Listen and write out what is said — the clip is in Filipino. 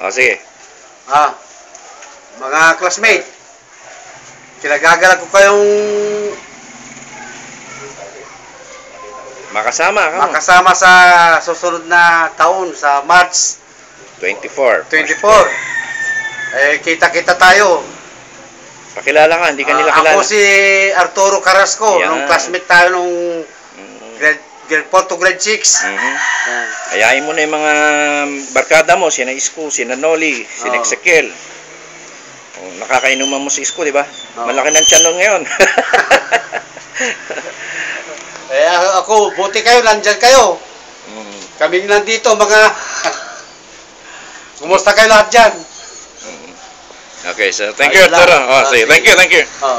O, sige. Ah, mga classmate, kinagagala ko kayong Makasama ka mo. makasama sa susunod na taon sa March 24. 24. Eh, kita-kita tayo. Pakilala ka, hindi ka nila Ah, kilala. ako si Arturo Carrasco, Yan. nung classmate tayo nung Mm, grade, grade 4 to grade 6. mhm. Yan. Ayayin mo na yung mga barkada mo, sina Isko, sina Noli, sina Oo. Ezekiel. Oh, nakakainuman mo si Isko, di ba? Oo. Malaki ng tiyan ngayon. Eh, ako, buti kayo, nandyan kayo. Mm, Kaming nandito, mga... Kumusta kayo lahat dyan? mm. Okay, so thank Ayun you, lang. Arturo. Oh, Ah, sige. thank you, thank you. Oh.